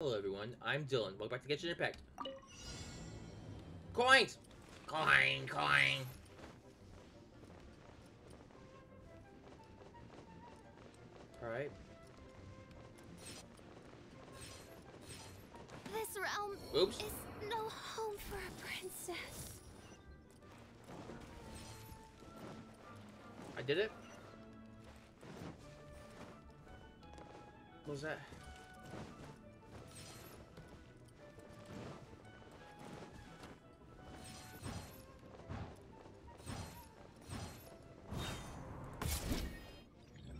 Hello everyone, I'm Dylan. Welcome back to Genshin Impact. Coins! Coin, coin! Alright. This realm Oops. is no home for a princess. I did it. What was that?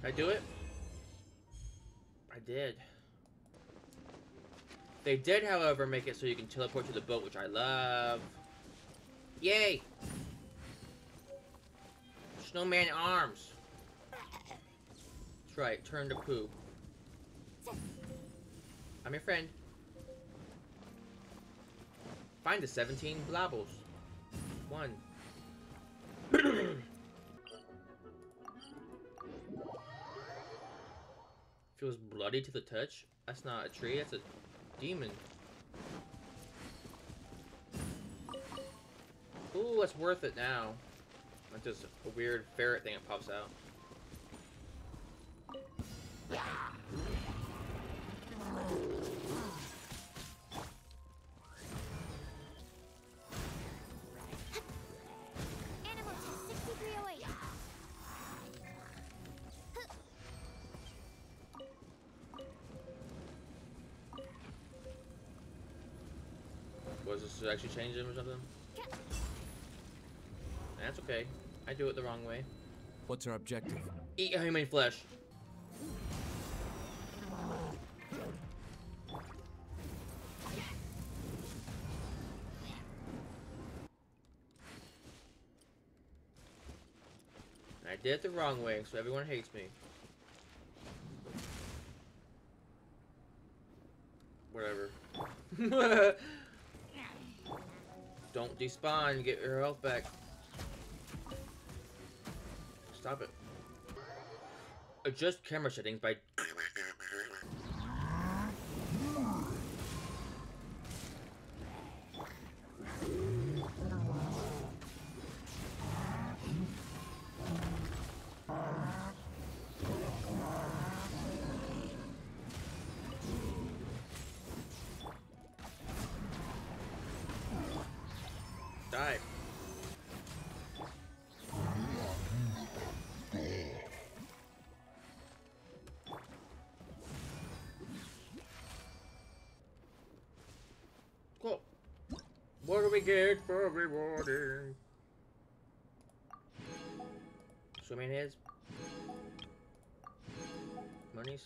I do it? I did. They did, however, make it so you can teleport to the boat, which I love. Yay! Snowman arms. That's right, turn to poo. I'm your friend. Find the 17 blobbles. One. Feels bloody to the touch. That's not a tree, that's a demon. Ooh, that's worth it now. That's just a weird ferret thing that pops out. Was this to actually change him or something? That's okay. I do it the wrong way. What's our objective? Eat human flesh. I did it the wrong way, so everyone hates me. Whatever. Don't despawn, get your health back. Stop it. Adjust camera settings by Die. Cool. What do we get for rewarding? Swimming heads? Monies?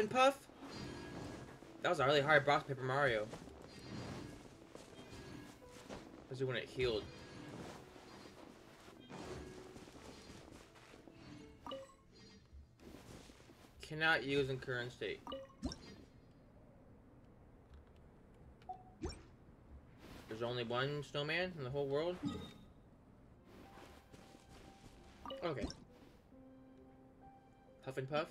Puff Puff? That was a really hard boss, Paper Mario. Especially when it healed. Cannot use in current state. There's only one snowman in the whole world? Okay. Puff and Puff?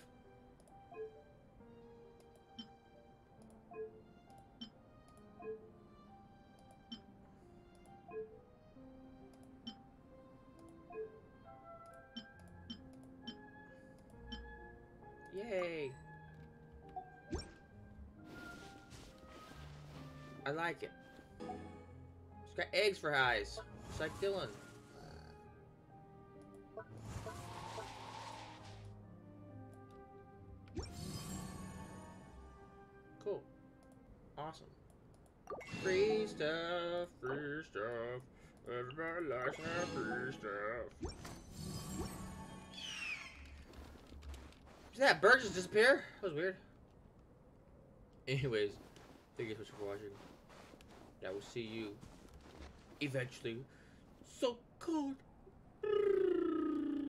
Yay! I like it. It's got eggs for eyes. Just like Dylan. Cool. Awesome. Free stuff, free stuff. Everybody likes that free stuff. Did that bird just disappear? That was weird. Anyways, thank you so much for watching. I will see you eventually. So cold.